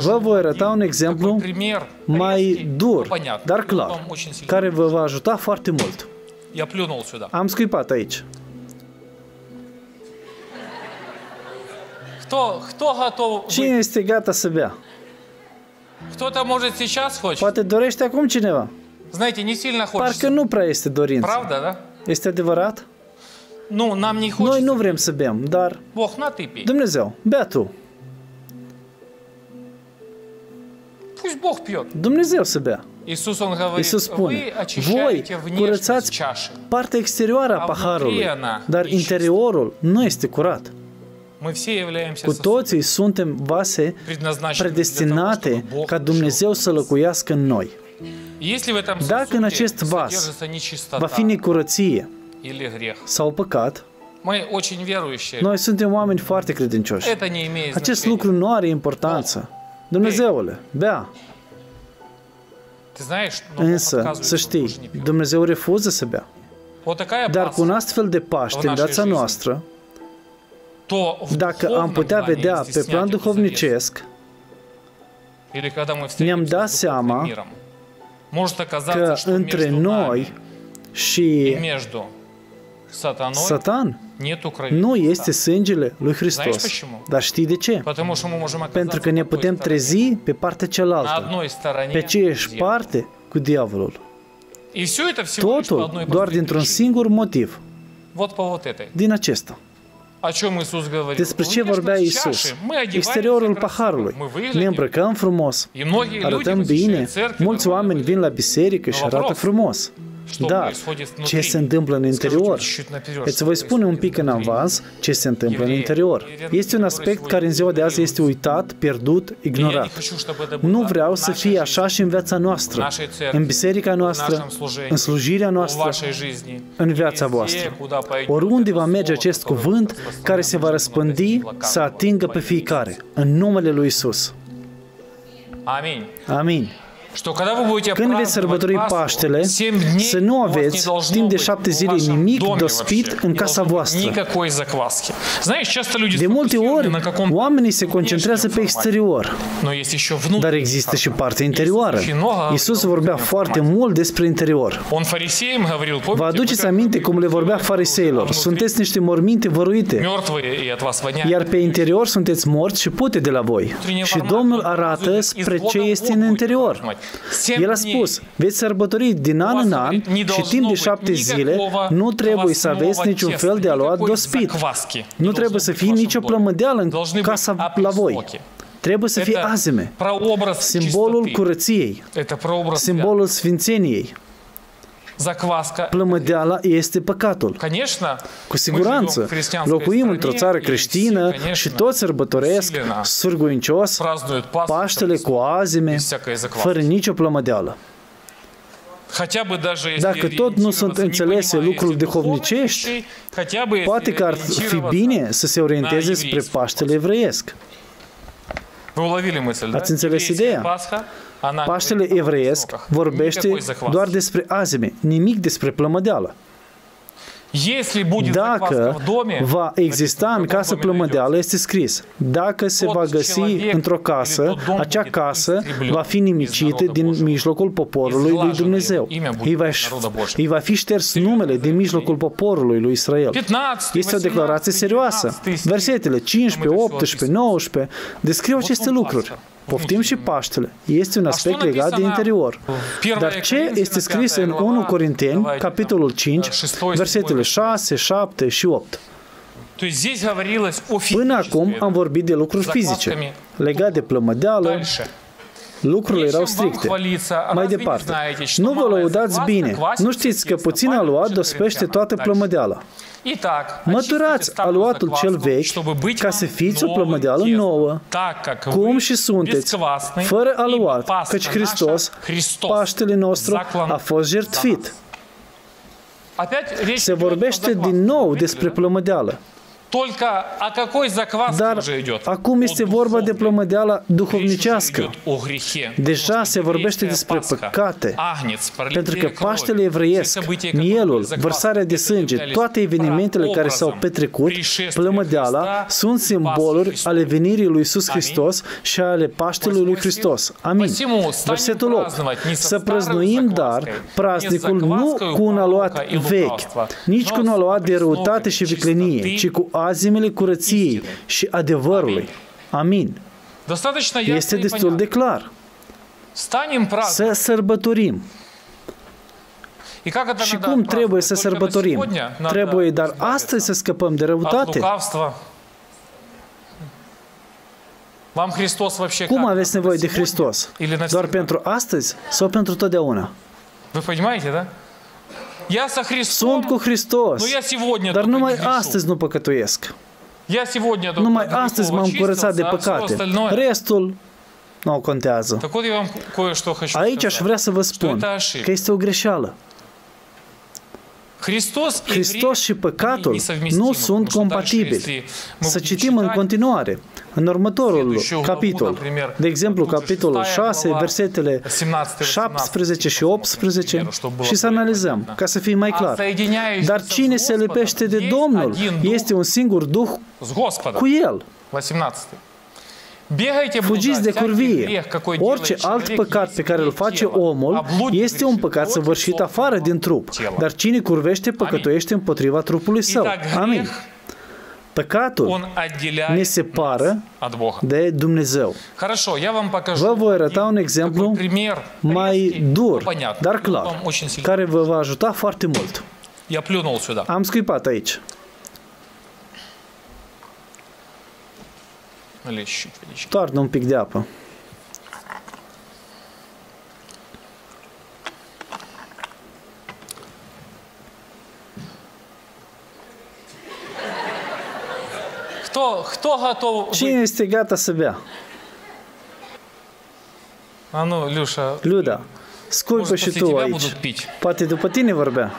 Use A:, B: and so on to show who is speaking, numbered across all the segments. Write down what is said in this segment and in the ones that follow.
A: Vă voi arăta un exemplu mai dur, dar clar, care vă va ajuta foarte mult. Am scuipat aici. Cine este gata să bea? Poate dorește acum cineva. Parcă nu prea este dorință. Este adevărat? Noi nu vrem să bem, dar Dumnezeu, bea tu. Dumnezeu să bea.
B: Иисус, Он говорит,
A: Iisus spune,
B: вы
A: voi
B: очищаете внешность
A: curățați
B: чаши.
A: partea exterioară a
B: A
A: paharului,
B: внутри она
A: dar
B: нечистая.
A: interiorul nu este curat.
B: Мы все являемся
A: Cu
B: сосудами,
A: toții suntem vase
B: предназначенными для того,
A: predestinate
B: чтобы Bог
A: ca
B: жил.
A: Dumnezeu să locuiască în noi.
B: Если в этом
A: Dacă în
B: сосуде
A: acest vas
B: содержится нечистота
A: Va fi necurăție
B: или грех,
A: sau păcat,
B: мы очень верующие.
A: noi suntem oameni foarte credincioși.
B: Это не имеет
A: Acest
B: значения.
A: lucru nu are importanță. Dumnezeule, bea! Însă, să știi, Dumnezeu refuză să bea. Dar cu un astfel de Paște în viața noastră, dacă am putea vedea pe plan duhovnicesc, ne-am dat seama că între noi și satan? nu este sângele lui Hristos. Dar știi de ce? Pentru că ne putem trezi pe partea cealaltă, pe aceeași parte cu diavolul. Totul doar dintr-un singur motiv. Din acesta. Despre ce vorbea Isus? Exteriorul paharului. Ne îmbrăcăm frumos, arătăm bine, mulți oameni vin la biserică și arată frumos
B: da,
A: ce se întâmplă în interior. Îți voi spune un pic în avans ce se întâmplă în interior. Este un aspect care în ziua de azi este uitat, pierdut, ignorat. Nu vreau să fie așa și în viața noastră, în biserica noastră, în slujirea noastră, în viața voastră. Oriunde va merge acest cuvânt care se va răspândi să atingă pe fiecare, în numele lui Isus. Amin.
B: Amin.
A: Când veți sărbători Paștele, să nu aveți timp de șapte zile nimic dospit în casa voastră. De multe ori, oamenii se concentrează pe exterior, dar există și partea interioară. Isus vorbea foarte mult despre interior. Vă aduceți aminte cum le vorbea fariseilor, sunteți niște morminte văruite, iar pe interior sunteți morți și pute de la voi. Și Domnul arată spre ce este în interior. El a spus, veți sărbători din an în an și timp de șapte zile nu trebuie să aveți niciun fel de aluat dospit. Nu trebuie să fie nicio plămădeală în casa la voi. Trebuie să fie azime, simbolul curăției, simbolul sfințeniei
B: закваска.
A: Plămădeala este păcatul.
B: Конечно,
A: Cu siguranță, locuim într-o țară creștină și toți sărbătoresc surguincios
B: празднуют Пасху,
A: Paștele cu azime,
B: без всякой закваски.
A: fără nicio plămădeală.
B: Хотя бы даже если
A: Dacă tot nu sunt
B: ориентироваться, не
A: înțelese
B: понимая
A: lucruri
B: этих
A: duhovnicești,
B: духовных вещей, хотя бы если
A: Poate că ar fi
B: ориентироваться
A: bine să se orienteze
B: на
A: spre
B: еврейский
A: Paștele evreiesc. Ați înțeles ideea? Paștele evreiesc vorbește doar despre azime, nimic despre plămădeală. Dacă va exista în casă plămădeală, este scris, dacă se va găsi într-o casă, acea casă va fi nimicită din mijlocul poporului lui Dumnezeu. Îi va, îi va fi șters numele din mijlocul poporului lui Israel. Este o declarație serioasă. Versetele 15, 18, 19 descriu aceste lucruri. Poftim și Paștele. Este un aspect legat de interior. Dar ce este scris în 1 Corinteni, capitolul 5, versetele 6, 7 și 8? Până acum am vorbit de lucruri fizice, legat de plămădeală, lucrurile erau stricte. Mai departe, nu vă lăudați bine, nu știți că puțin a
B: luat
A: dospește toată plămădeala. Măturați aluatul cel vechi ca să fiți o plămădeală nouă, cum și sunteți, fără aluat, căci Hristos, Paștele nostru, a fost jertfit. Se vorbește din nou despre plămădeală.
B: Только о какой закваске
A: Dar
B: уже идет?
A: acum
B: О
A: este vorba de
B: духовной.
A: plămădeala
B: Речь уже
A: duhovnicească.
B: идет о грехе.
A: Deja
B: Потому
A: se
B: что
A: vorbește
B: еврейская
A: despre
B: Пасха,
A: păcate.
B: Агнец,
A: Pentru că
B: пролитие
A: Paștele
B: крови,
A: evreiesc,
B: все события, которые
A: mielul,
B: закваски,
A: vărsarea de
B: это
A: sânge,
B: являлись
A: toate evenimentele care s-au
B: прообразом
A: petrecut,
B: пришествия
A: plămădeala,
B: Христа,
A: sunt simboluri
B: Paștii
A: ale venirii lui Isus
B: Amin.
A: Hristos și ale Paștelui lui Hristos. Amin.
B: Посему станем
A: Versetul 8.
B: праздновать не со
A: Să
B: старой
A: prăznuim, dar,
B: закваской, не с
A: praznicul nu
B: закваской
A: cu un aluat
B: порока и
A: vechi,
B: лукавства,
A: nici cu un
B: но с
A: aluat de răutate și
B: преснокой
A: viclenie,
B: чистоты
A: ci cu azimile curăției și adevărului. Amin.
B: Достаточно ясно
A: Este
B: и
A: destul de
B: понятно.
A: clar.
B: Станем праздновать.
A: Să sărbătorim.
B: И как это
A: Și
B: надо
A: cum trebuie să
B: отпраздновать? Только на
A: sărbătorim?
B: сегодня надо
A: Trebuie, dar
B: избавиться
A: astăzi să scăpăm de
B: от
A: răutate.
B: лукавства. Вам Христос вообще
A: Cum
B: как?
A: aveți
B: Надо
A: nevoie de
B: сегодня
A: Hristos?
B: Или навсегда?
A: Doar pentru astăzi sau pentru totdeauna?
B: Вы понимаете, да? Я со Христом,
A: Sunt cu Hristos,
B: но я сегодня
A: dar
B: только
A: numai
B: не грешу.
A: astăzi nu păcătuiesc.
B: Я сегодня только
A: Numai
B: от
A: astăzi
B: грехов
A: m-am curățat de
B: очистился, а всё
A: păcate.
B: остальное-
A: Restul nu contează.
B: Так вот я вам кое-что хочу
A: Aici aș
B: сказать.
A: vrea să vă
B: Что
A: spun
B: это ошибка.
A: că este o greșeală.
B: Христос и
A: Hristos
B: грех,
A: și păcatul
B: они несовместимы,
A: nu
B: потому
A: sunt
B: что дальше,
A: compatibili.
B: если мы
A: Să
B: будем
A: citim în
B: читать,
A: continuare, în următorul capitol. De exemplu, capitolul 6, versetele
B: 17
A: și 18 și să analizăm, ca să fie mai clar. Dar cine se lipește de Domnul este un singur Duh cu El. Fugiți de curvie. Orice alt păcat pe care îl face omul este un păcat săvârșit afară din trup, dar cine curvește păcătuiește împotriva trupului său. Amin. Păcatul ne separă de Dumnezeu. Vă voi arăta un exemplu mai dur, dar clar, care vă va ajuta foarte mult. Am scuipat aici. Toarnă un pic de apă.
B: хто, хто готов...
A: Чим стігати себе?
B: А ну, Люша...
A: Люда,
B: сколько
A: счету
B: будут пить?
A: До пати не ворбе.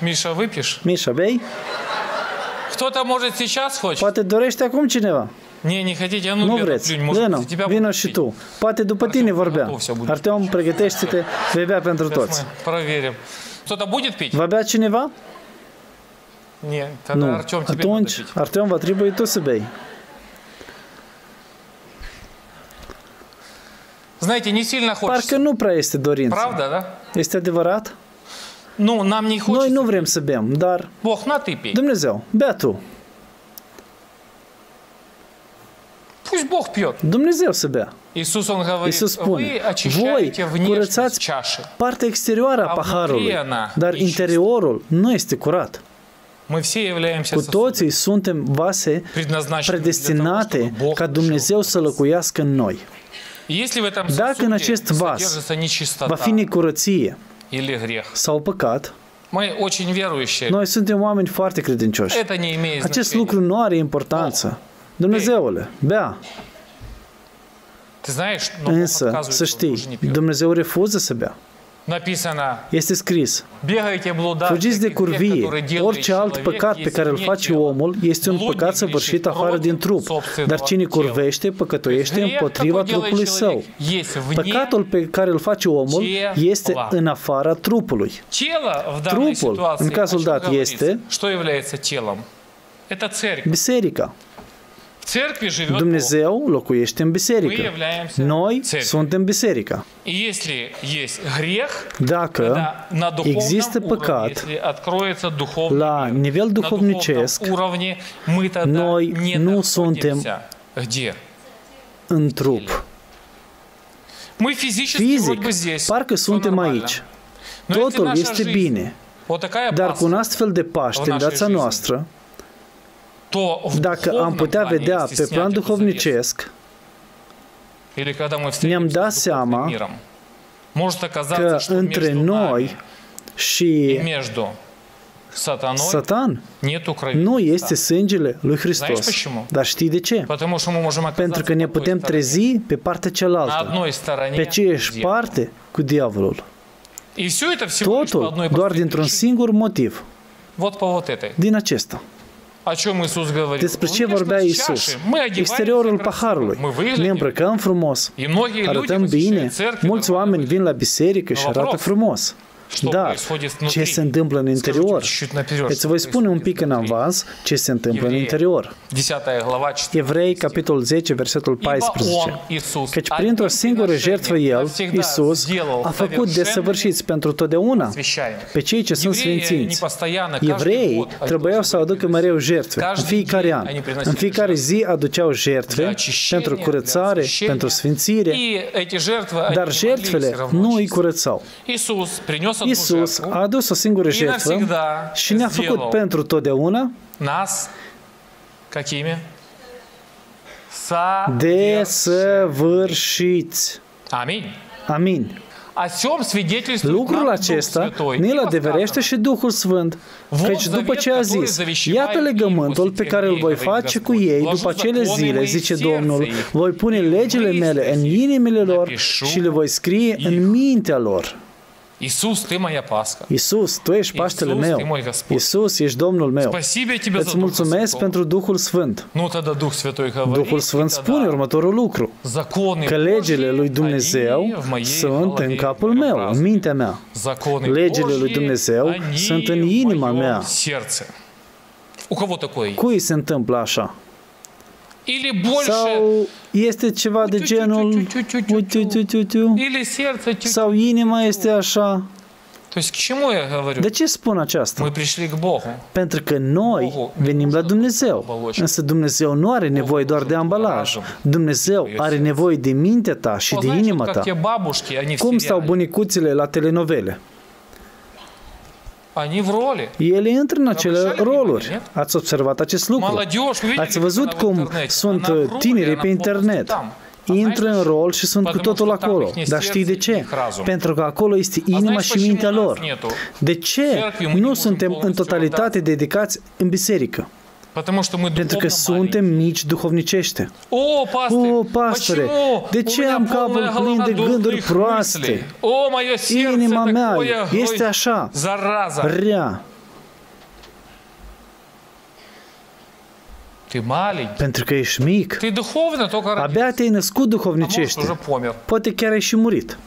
B: Миша, выпьешь?
A: Миша, бей.
B: Кто-то, может, сейчас хочет?
A: Пати до речь таком чинева?
B: Не, не хотите, а ну,
A: ну
B: Лена, плюнь, может, Лена, тебя
A: вино щиту. Пати
B: до а пати
A: не ворбе. Артем, приготовьте тебе
B: вебя
A: пентру
B: тоц. Проверим. Кто-то будет пить?
A: Вебя чинева?
B: Не, тогда,
A: Nu.
B: Артем, тебе надо
A: Atunci,
B: пить.
A: Arteom, va trebui tu să bei.
B: Знаете, не сильно хочется.
A: nu prea este dorință.
B: Правда, да?
A: Este adevărat?
B: Ну, нам не
A: Noi
B: хочется.
A: nu vrem să bem, dar
B: Бог, на ты пей.
A: Dumnezeu, bea tu.
B: Пусть Бог пьет.
A: Dumnezeu să bea.
B: Иисус, Он говорит,
A: Иисус
B: вы очищаете внешность чаши.
A: partea exterioară a
B: A
A: paharului,
B: внутри она
A: dar
B: нечисtă.
A: interiorul nu este curat. Cu toții suntem vase predestinate ca Dumnezeu să locuiască în noi. Dacă în acest vas va fi necurăție sau păcat, noi suntem oameni foarte credincioși. Acest lucru nu are importanță. Dumnezeule, bea! Însă, să știi, Dumnezeu refuză să bea. Este scris, fugiți de curvie, orice alt păcat pe care îl face omul este un păcat săvârșit afară din trup, dar cine curvește,
B: păcătoiește
A: împotriva trupului său. Păcatul pe care îl face omul este în afara trupului.
B: Trupul,
A: în cazul dat, este Biserica. Dumnezeu locuiește în biserică. Noi suntem biserica. Dacă există păcat la nivel duhovnicesc, noi nu suntem în trup. Fizic, parcă suntem aici. Totul este bine. Dar cu un astfel de Paște în viața noastră, dacă am putea vedea pe plan duhovnicesc, ne-am dat seama că între noi și Satan? Nu este sângele lui Hristos. Dar știi de ce? Pentru că ne putem trezi pe partea cealaltă, pe aceeași parte cu diavolul. Totul doar dintr-un singur motiv. Din acesta. Despre ce vorbea Isus? Exteriorul paharului. Ne îmbrăcăm frumos, arătăm bine, mulți oameni vin la biserică și arată frumos. Dar ce se întâmplă în interior? Îți voi spune un pic în avans ce se întâmplă în interior. Evrei, capitolul 10, versetul 14. Căci printr-o singură jertfă El, Isus, a făcut desăvârșiți pentru totdeauna pe cei ce sunt sfințiți. Evrei trebuiau să aducă mereu jertfe în fiecare an. În fiecare zi aduceau jertfe pentru curățare, pentru sfințire, dar jertfele nu îi curățau. Isus a adus o singură jertfă și ne-a făcut pentru totdeauna desăvârșiți.
B: Amin.
A: Amin. Lucrul acesta ne-l adeverește și Duhul Sfânt, căci după ce a zis, iată legământul pe care îl voi face cu ei după acele zile, zice Domnul, voi pune legile mele în inimile lor și le voi scrie în mintea lor.
B: Iisus, Ты моя Пасха.
A: Iisus, Tu ești Paștele meu. Iisus, ești Domnul meu. Îți mulțumesc pentru Duhul Sfânt. Duhul Sfânt spune următorul lucru. Că legile lui Dumnezeu sunt în capul meu, în mintea mea. Legile lui Dumnezeu sunt în inima mea. Cui se întâmplă așa? Sau este ceva de genul sau inima este așa. De ce spun aceasta? Pentru că noi venim la Dumnezeu. Însă Dumnezeu nu are nevoie doar de ambalaj. Dumnezeu are nevoie de mintea ta și de inima ta. Cum stau bunicuțile la telenovele? Ele intră în acele roluri. Ați observat acest lucru? Ați văzut cum sunt tinerii pe internet intră în rol și sunt cu totul acolo. Dar știi de ce? Pentru că acolo este inima și mintea lor. De ce nu suntem în totalitate dedicați în biserică? Pentru că suntem mici duhovnicește. O, pastore, de ce am capul plin de gânduri proaste? Inima mea este așa, rea. Pentru că ești mic. Abia te-ai născut duhovnicește. Poate chiar ai și murit.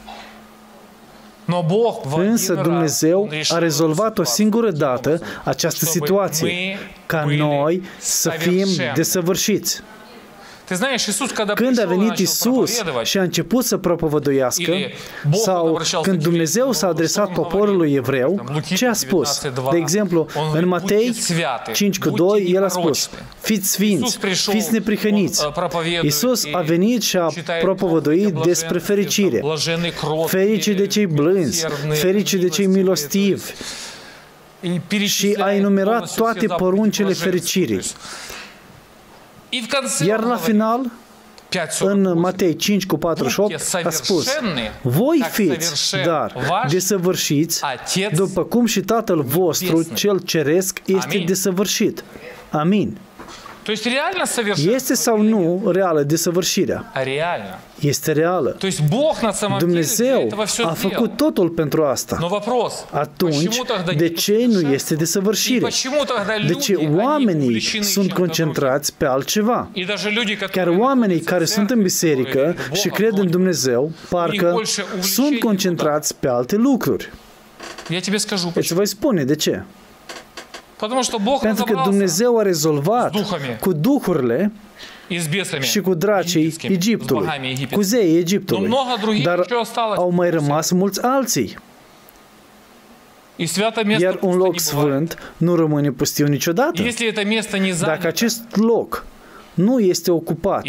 A: Însă Dumnezeu a rezolvat o singură dată această situație, ca noi să fim desăvârșiți. Când a venit Isus și a început să propovăduiască, sau când Dumnezeu s-a adresat poporului evreu, ce a spus? De exemplu, în Matei 5 cu 2, el a spus, fiți sfinți, fiți neprihăniți. Isus a venit și a propovăduit despre fericire. Fericii de cei blânzi, fericii de cei milostivi, și a enumerat toate poruncile fericirii. Iar la final, în Matei 5 cu 48 a spus, voi fiți, dar desăvârșiți, după cum și Tatăl vostru, cel ceresc, este desăvârșit. Amin. Este sau nu reală desăvârșirea? Este reală. Dumnezeu a făcut totul pentru asta. Atunci, de ce nu este desăvârșire? De ce oamenii sunt concentrați pe altceva? Chiar oamenii care sunt în biserică și cred în Dumnezeu, parcă sunt concentrați pe alte lucruri. Îți voi spune de ce. Pentru că Dumnezeu a rezolvat cu duhurile și cu dracii Egiptului, cu zeii Egiptului. Dar au mai rămas mulți alții. Iar un loc sfânt nu rămâne pustiu niciodată. Dacă acest loc nu este ocupat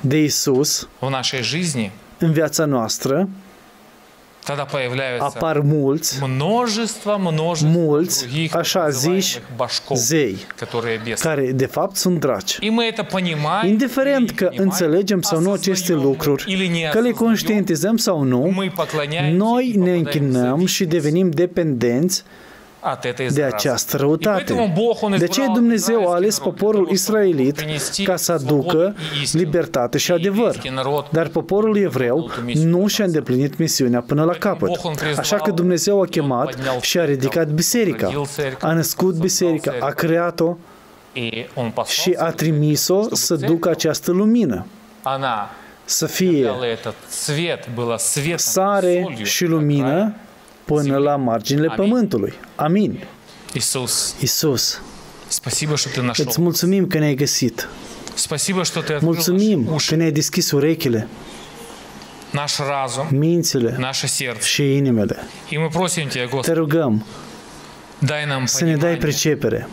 A: de Isus în viața noastră, Тогда появляются apar mulți, множество, множество mulți, așa ziși, zei, care de fapt sunt draci. Indiferent că înțelegem sau nu aceste lucruri, că le conștientizăm sau nu, noi ne închinăm și devenim dependenți de această răutate. De ce Dumnezeu a ales poporul israelit ca să aducă libertate și adevăr? Dar poporul evreu nu și-a îndeplinit misiunea până la capăt. Așa că Dumnezeu a chemat și a ridicat biserica. A născut biserica, a creat-o și a trimis-o să ducă această lumină. Să fie sare și lumină până la marginile pământului. Amin.
B: Isus.
A: Isus.
B: Спасибо, что ты нашел.
A: Îți mulțumim că ne-ai găsit.
B: Спасибо, что ты открыл
A: Mulțumim
B: наши уши,
A: că ne-ai deschis urechile,
B: наш разум,
A: mințile
B: наше сердце.
A: și inimile.
B: И мы просим Тебя,
A: Te
B: Господи,
A: rugăm
B: дай нам
A: să ne dai
B: понимание,
A: pricepere,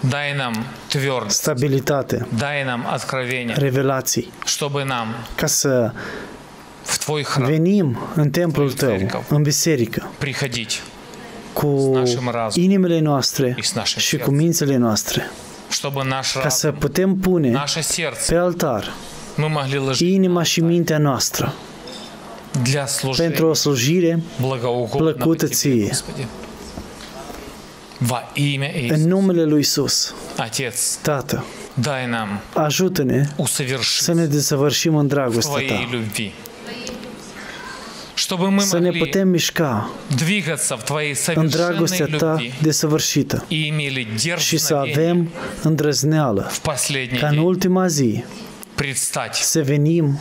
B: дай нам твердость,
A: stabilitate,
B: дай нам откровение,
A: revelații,
B: чтобы нам
A: ca să
B: в Твой храм
A: venim în templul tău, în biserică,
B: приходить,
A: cu inimile noastre și cu mințile noastre,
B: чтобы наш
A: ca să
B: разум,
A: putem pune
B: наше сердце
A: pe altar
B: мы могли ложить
A: inima și mintea noastră
B: для
A: pentru
B: служения
A: o slujire
B: благоугодного
A: plăcută
B: Тебе,
A: ție.
B: Господи. Во имя
A: în
B: Иисуса.
A: numele lui Isus.
B: Отец,
A: Tată,
B: дай нам
A: ajută-ne să
B: усовершить
A: ne desăvârșim în dragostea
B: Твоей
A: ta,
B: любви. Чтобы мы
A: să ne
B: могли
A: putem mișca
B: двигаться в Твоей
A: în
B: совершенной
A: dragostea ta
B: любви
A: desăvârșită
B: и имели
A: și să
B: дерзновение
A: avem îndrăzneală
B: в последний
A: ca în
B: день
A: ultima zi
B: предстать
A: să venim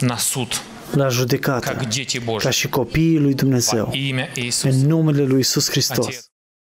B: на суд,
A: la judecată
B: как дети
A: ca
B: Божьи.
A: și copiii lui
B: Во
A: Dumnezeu
B: имя Иисуса.
A: în numele lui Isus Hristos.
B: Отец,